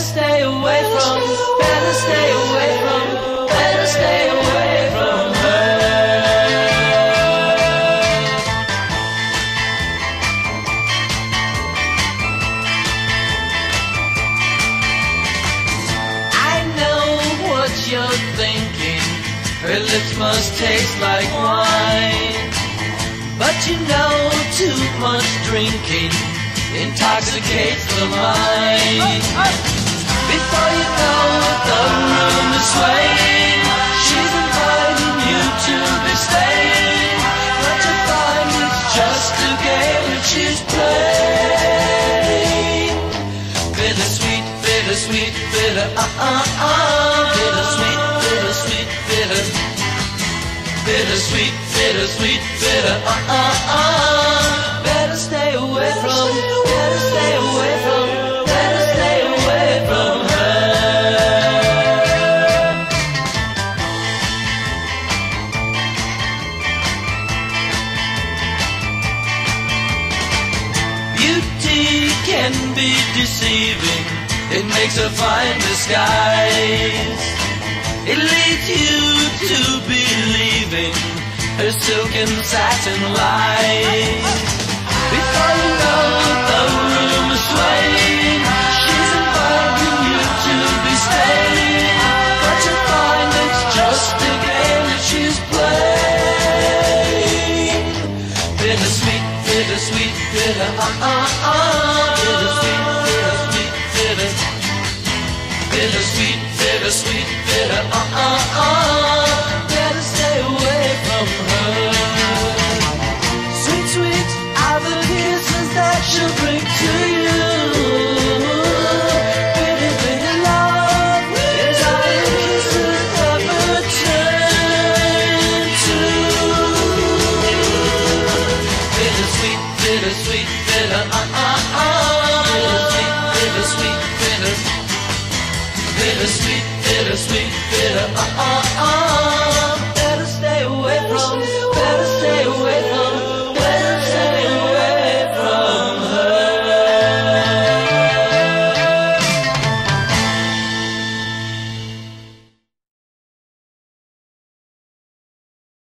Stay away from, better stay away from, better stay away from her. I know what you're thinking. Her lips must taste like wine. But you know too much drinking intoxicates the mind. She's playing. Bittersweet, bittersweet, bitter, uh uh uh. Bittersweet, bittersweet, bitter. Bittersweet, bittersweet, can be deceiving. It makes a fine disguise. It leads you to believing her silk and satin lies. Before you know the room is swaying. She's inviting you to be staying. But you find it's just a game that she's playing. Bittersweet, bittersweet, bitter, uh uh uh. bitter, sweet, bitter, sweet, bitter, ah, ah, ah.